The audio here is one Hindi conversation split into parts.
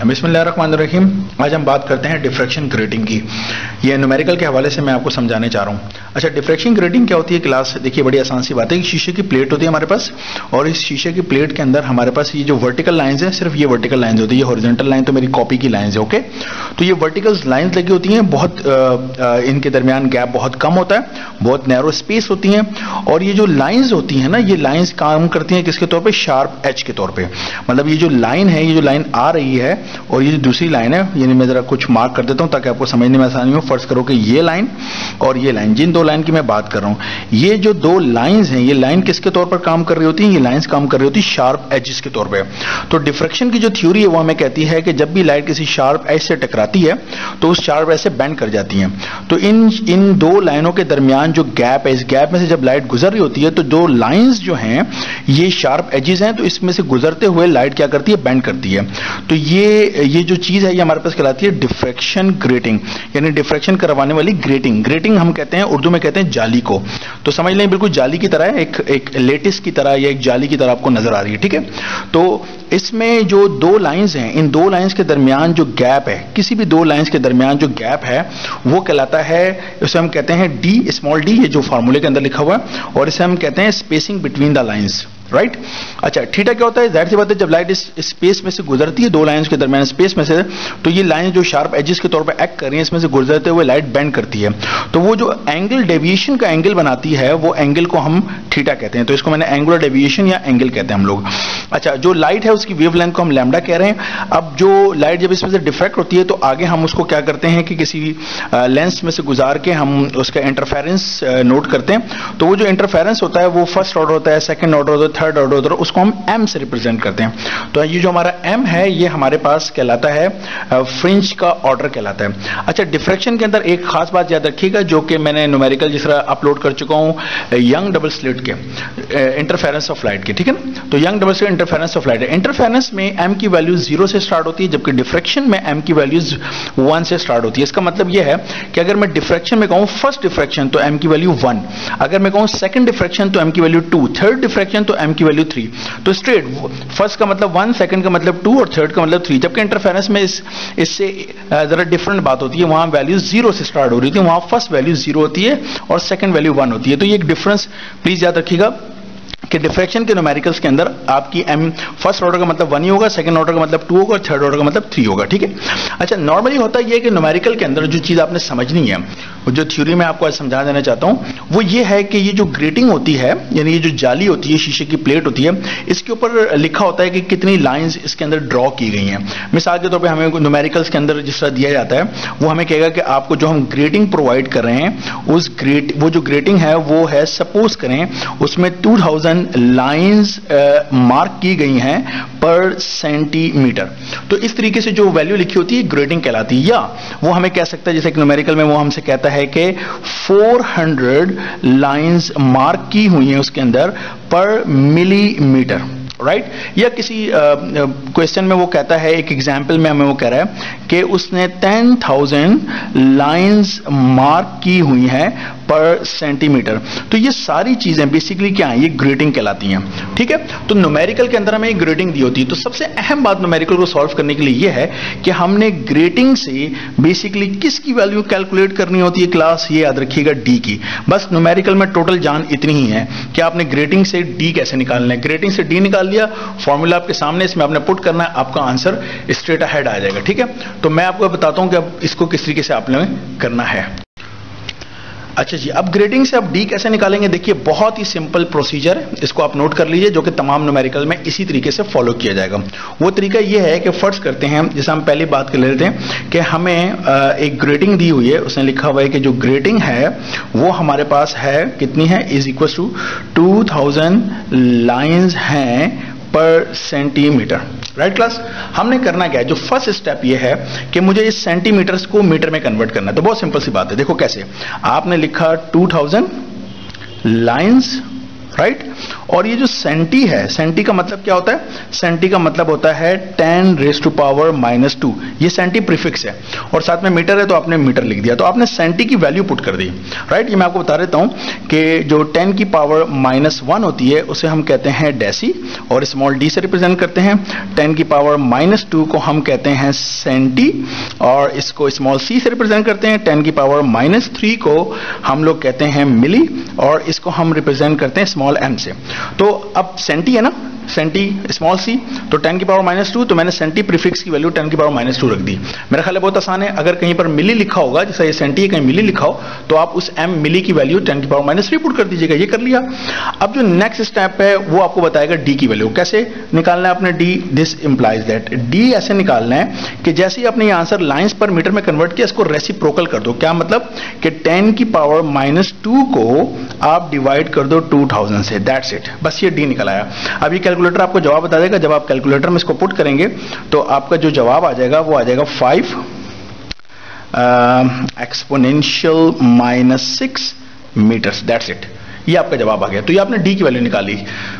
बिस्मिल्लाहिर्रहमानिर्रहीम। आज हम बात करते हैं डिफ्रैक्शन ग्रेटिंग की। ये न्यूमेरिकल के हवाले से मैं आपको समझाने चाह रहा हूँ। अच्छा डिफ्रैक्शन ग्रेटिंग क्या होती है? क्लास देखिए, बड़ी आसान सी बात है। कि शीशे की प्लेट होती है हमारे पास, और इस शीशे की प्लेट के अंदर हमारे पास ये जो वर्टिकल लाइंस है, सिर्फ़ ये वर्टिकल लाइन्स होती है। हॉरिजॉन्टल लाइन तो मेरी कॉपी की लाइंस है ओके तो ये वर्टिकल लाइन्स लगी होती हैं, बहुत इनके दरमियान गैप बहुत कम होता है, बहुत नैरो स्पेस होती हैं, और ये जो लाइन्स होती हैं ना, ये लाइन्स काम करती हैं किसके तौर पर शार्प एच के तौर पर मतलब ये जो लाइन है, ये जो लाइन आ रही है और ये दूसरी लाइन है, यानी मैं जरा कुछ मार्क कर देता हूँ ताकि आपको समझने में आसानी हो। फ़र्ज़ करो कि ये लाइन और ये लाइन जिन दो लाइन की मैं बात कर रहा हूँ, ये जो दो लाइंस हैं, ये लाइन किसके तौर पर काम कर रही होती है? ये लाइंस काम कर रही होती है शार्प एजिस के तौर पर तो डिफ्रेक्शन की जो थ्योरी है, वो हमें कहती है कि जब भी लाइट किसी शार्प एज से टकराती है तो उस शार्प एज से बैंड कर जाती है। तो इन इन दो लाइनों के दरमियान जो गैप है, इस गैप में से जब लाइट गुजर रही होती है तो दो लाइंस जो हैं, ये शार्प एजिस हैं तो इसमें से गुजरते हुए लाइट क्या करती है? बैंड करती है। तो ये ये जो चीज़ है, ये हमारे पास कहलाती है डिफ्रेक्शन ग्रेटिंग यानी डिफ्रेक्शन करवाने वाली ग्रेटिंग ग्रेटिंग हम कहते हैं, उर्दू में कहते हैं जाली को। तो समझ लें, बिल्कुल जाली की तरह एक एक लेटिस की तरह या एक जाली की तरह आपको नज़र आ रही है, ठीक है? तो इसमें जो दो लाइंस हैं, इन दो लाइंस के दरमियान जो गैप है, किसी भी दो लाइंस के दरमियान जो गैप है, वो कहलाता है, इसे हम कहते हैं डी स्मॉल डी ये जो फार्मूले के अंदर लिखा हुआ है, और इसे हम कहते हैं spacing between the lines right अच्छा थीटा क्या होता है? ज़ाहिर सी बात है, जब लाइट इस स्पेस में से गुजरती है, दो लाइंस के दरमियान स्पेस में से तो ये लाइन जो शार्प एजेस के तौर पर एक्ट कर रही है, इसमें से गुजरते हुए लाइट बेंड करती है। तो वो जो एंगल डेविएशन का एंगल बनाती है, वो एंगल को हम थीटा कहते हैं। तो इसको मैंने एंगुलर डेविएशन या एंगल कहते हैं हम लोग। अच्छा जो लाइट है, उसकी वेव को हम लैमडा कह रहे हैं। अब जो लाइट जब इसमें से डिफ्रैक्ट होती है तो आगे हम उसको क्या करते हैं कि किसी लेंस में से गुजार के हम उसका इंटरफेरेंस नोट करते हैं। तो वो जो इंटरफेरेंस होता है, वो फ़र्स्ट ऑर्डर होता है सेकेंड ऑर्डर होता है थर्ड ऑर्डर होता है उसको हम एम से रिप्रेजेंट करते हैं। तो ये जो हमारा एम है, ये हमारे पास कहलाता है फ्रिंज का ऑर्डर कहलाता है। अच्छा डिफ्रेक्शन के अंदर एक खास बात याद रखिएगा, जो कि मैंने न्यूमेरिकल जिस तरह अपलोड कर चुका हूँ यंग डबल स्लिट के इंटरफेरेंस ऑफ़ लाइट के, ठीक है तो Young double slit interference of light interference में एम की वैल्यू ज़ीरो से स्टार्ट होती है, जबकि डिफ्रेक्शन में एम की वैल्यूज़ वन से स्टार्ट होती है। इसका मतलब यह है कि अगर मैं डिफ्रेक्शन में कहूँ फ़र्स्ट डिफ्रेक्शन तो एम की वैल्यू वन अगर मैं कहूँ सेकंड डिफ्रेक्शन तो एम की वैल्यू टू थर्ड डिफ्रेक्शन तो एम की वैल्यू थ्री तो स्ट्रेट फ़र्स्ट का मतलब वन सेकंड का मतलब टू और थर्ड का मतलब थ्री जबकि इंटरफेरेंस में इस, इससे जरा डिफरेंट बात होती है। वहाँ वैल्यू ज़ीरो से स्टार्ट हो रही थी। वहाँ फ़र्स्ट वैल्यू ज़ीरो होती है और सेकंड वैल्यू वन होती है। तो ये एक डिफरेंस प्लीज़ याद रखिएगा कि डिफ्रेक्शन के न्यूमेरिकल्स के अंदर आपकी एम फ़र्स्ट ऑर्डर का मतलब वन ही होगा सेकंड ऑर्डर का मतलब टू होगा और थर्ड ऑर्डर का मतलब थ्री होगा। ठीक है? अच्छा नॉर्मली होता यह कि न्यूमेरिकल के अंदर जो चीज़ आपने समझनी है जो थ्योरी में आपको आज समझा देना चाहता हूँ, वो ये है कि ये जो ग्रेटिंग होती है, यानी ये जो जाली होती है शीशे की प्लेट होती है, इसके ऊपर लिखा होता है कि कितनी लाइंस इसके अंदर ड्रॉ की गई हैं। मिसाल के तौर पर हमें न्यूमेरिकल्स के अंदर जिस तरह दिया जाता है, वो हमें कहेगा कि आपको जो हम ग्रेटिंग प्रोवाइड कर रहे हैं, उस ग्रेट वो जो ग्रेटिंग है, वो है सपोज़ करें, उसमें टू थाउज़ेंड लाइन्स मार्क की गई हैं पर सेंटीमीटर तो इस तरीके से जो वैल्यू लिखी होती है ग्रेटिंग कहलाती है। या वो हमें कह सकता है, जैसे न्यूमेरिकल में वो हमसे कहता है कि 400 लाइंस मार्क की हुई हैं उसके अंदर पर मिलीमीटर राइट? या किसी क्वेश्चन में वो कहता है एक एग्ज़ाम्पल में हमें वो कह रहा है कि उसने 10,000 लाइंस मार्क की हुई हैं पर सेंटीमीटर तो ये सारी चीज़ें बेसिकली क्या है? ये ग्रेडिंग कहलाती हैं। ठीक है? तो न्यूमेरिकल के अंदर हमें ग्रेडिंग दी होती है। तो सबसे अहम बात न्यूमेरिकल को सॉल्व करने के लिए ये है कि हमने ग्रेडिंग से बेसिकली किसकी वैल्यू कैलकुलेट करनी होती है क्लास ये याद रखिएगा डी की। बस न्यूमेरिकल में टोटल जान इतनी ही है कि आपने ग्रेडिंग से डी कैसे निकालना है। ग्रेडिंग से डी निकाल लिया फॉर्मूला आपके सामने, इसमें आपने पुट करना है, आपका आंसर स्ट्रेट अहेड आ जाएगा, ठीक है? तो मैं आपको बताता हूँ कि अब इसको किस तरीके से आपने करना है। अच्छा जी अब ग्रेडिंग से अब डी कैसे निकालेंगे? देखिए, बहुत ही सिंपल प्रोसीजर है, इसको आप नोट कर लीजिए, जो कि तमाम न्यूमेरिकल में इसी तरीके से फॉलो किया जाएगा। वो तरीका ये है कि फ़र्स्ट करते हैं, जैसे हम पहली बात कर लेते हैं कि हमें एक ग्रेडिंग दी हुई है, उसने लिखा हुआ है कि जो ग्रेडिंग है, वो हमारे पास है, कितनी है? Is equal to two thousand lines हैं पर सेंटीमीटर राइट क्लास हमने करना क्या है? जो फ़र्स्ट स्टेप ये है कि मुझे इस सेंटीमीटर को मीटर में कन्वर्ट करना है। तो बहुत सिंपल सी बात है। देखो कैसे? आपने लिखा 2000 लाइंस राइट और ये जो सेंटी है सेंटी का मतलब क्या होता है? सेंटी का मतलब होता है ten raise to power minus two ये सेंटी प्रीफिक्स है। और साथ में मीटर है तो आपने मीटर लिख दिया। तो आपने सेंटी की वैल्यू पुट कर दी। राइट ये मैं आपको बता देता हूँ कि जो टेन की पावर माइनस वन होती है, उसे हम कहते हैं डेसी और स्मॉल डी से रिप्रेजेंट करते हैं। टेन की पावर माइनस टू को हम कहते हैं सेंटी और इसको स्मॉल सी से रिप्रेजेंट करते हैं। टेन की पावर माइनस थ्री को हम लोग कहते हैं मिली और इसको हम रिप्रेजेंट करते हैं स्मॉल एम से। तो अब सेंटी है ना? सेंटी स्मॉल सी तो टेन की पावर माइनस टू तो मैंने सेंटी प्रीफिक्स की वैल्यू टेन की पावर माइनस टू रख दी। मेरा ख्याल बहुत आसान है, अगर कहीं पर मिली लिखा होगा, जैसा ये सेंटी कहीं मिली लिखा हो तो आप उस एम मिली की वैल्यू टेन की पावर माइनस थ्री पुट कर दीजिएगा, ये कर लिया। अब जो नेक्स्ट स्टेप है, वो आपको बताएगा डी की वैल्यू कैसे निकालना है अपने D this implies that D ऐसे निकालना है कि जैसे ही आपने ये आंसर लाइन्स पर मीटर में कन्वर्ट किया, इसको रेसिप्रोकल कर दो। क्या मतलब? कि टेन की पावर माइनस टू को आप डिवाइड कर दो टू थाउज़ेंड से। दैट्स इट बस ये डी निकल आया। अब ये कैलकुलेटर आपको जवाब बता देगा। जब आप कैलकुलेटर में इसको पुट करेंगे तो आपका जो जवाब आ जाएगा, वो आ जाएगा five exponential minus six metres that's it ये आपका जवाब आ गया। तो ये आपने डी की वैल्यू निकाली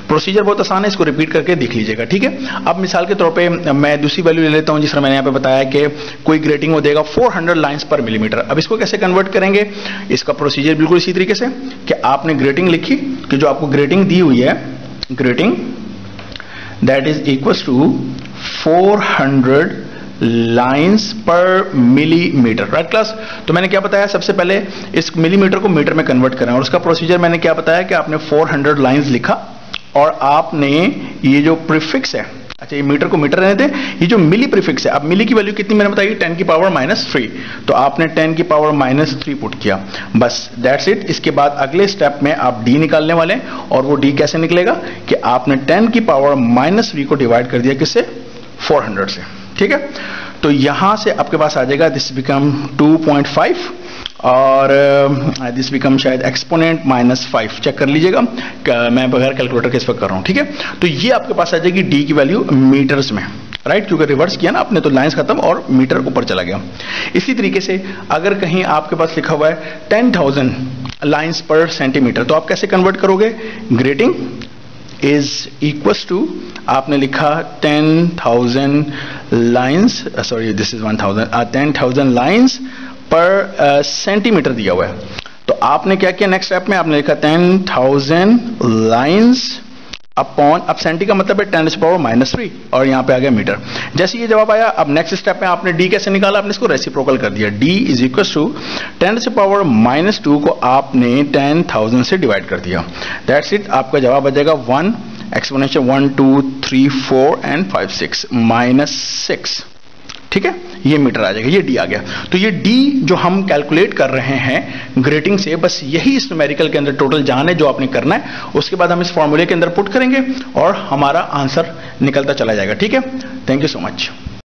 प्रोसीजर बहुत आसान है, इसको रिपीट करके देख लीजिएगा, ठीक है? अब मिसाल के तौर पे, मैं दूसरी वैल्यू ले लेता हूँ, जिस तरह मैंने यहाँ पे बताया कि कोई ग्रेटिंग वो देगा 400 लाइंस पर मिलीमीटर अब इसको कैसे कन्वर्ट करेंगे? इसका प्रोसीजर बिल्कुल इसी तरीके से कि आपने ग्रेटिंग लिखी कि जो आपको ग्रेटिंग दी हुई है grating that is equals to 400 lines per millimetre right class तो मैंने क्या बताया सबसे पहले? इस मिलीमीटर को मीटर में कन्वर्ट करें। और उसका प्रोसीजर मैंने क्या बताया कि आपने 400 लाइंस लिखा और आपने ये जो प्रीफिक्स है अच्छा ये मीटर को मीटर रहने थे ये जो मिली प्रीफिक्स है, अब मिली की वैल्यू कितनी मैंने बताई? 10 की पावर माइनस थ्री। तो आपने 10 की पावर माइनस थ्री पुट किया। बस दैट्स इट इसके बाद अगले स्टेप में आप डी निकालने वाले हैं, और वो डी कैसे निकलेगा? कि आपने 10 की पावर माइनस थ्री को डिवाइड कर दिया किससे? 400 से। ठीक है? तो यहाँ से आपके पास आ जाएगा दिस बिकम 2.5 और दिस बिकम शायद एक्सपोनेंट माइनस फाइव चेक कर लीजिएगा। मैं बगैर कैलकुलेटर के इस पर कर रहा हूँ, ठीक है? तो ये आपके पास आ जाएगी डी की वैल्यू मीटर्स में राइट right? क्योंकि रिवर्स किया ना आपने तो लाइंस खत्म और मीटर ऊपर चला गया। इसी तरीके से अगर कहीं आपके पास लिखा हुआ है टेन थाउज़ेंड लाइन्स पर सेंटीमीटर तो आप कैसे कन्वर्ट करोगे? ग्रेटिंग इज़ इक्वस टू आपने लिखा ten thousand lines sorry this is one thousand ten thousand lines पर सेंटीमीटर दिया हुआ है। तो आपने क्या किया नेक्स्ट स्टेप में? आपने लिखा टेन थाउज़ेंड लाइन्स अपॉन अब सेंटी का मतलब है टेन पावर माइनस थ्री और यहाँ पे आ गया मीटर जैसे ये जवाब आया, अब नेक्स्ट स्टेप में आपने डी कैसे निकाला? आपने इसको रेसिप्रोकल कर दिया। D is equal to ten power minus two को आपने टेन थाउज़ेंड से डिवाइड कर दिया। दैट्स इट आपका जवाब आ जाएगा one exponential one two three four and five six minus six ठीक है? ये मीटर आ जाएगा, ये डी आ गया। तो ये डी जो हम कैलकुलेट कर रहे हैं ग्रेटिंग से, बस यही इस न्यूमेरिकल के अंदर टोटल जान है जो आपने करना है, उसके बाद हम इस फॉर्मूले के अंदर पुट करेंगे और हमारा आंसर निकलता चला जाएगा, ठीक है? Thank you so much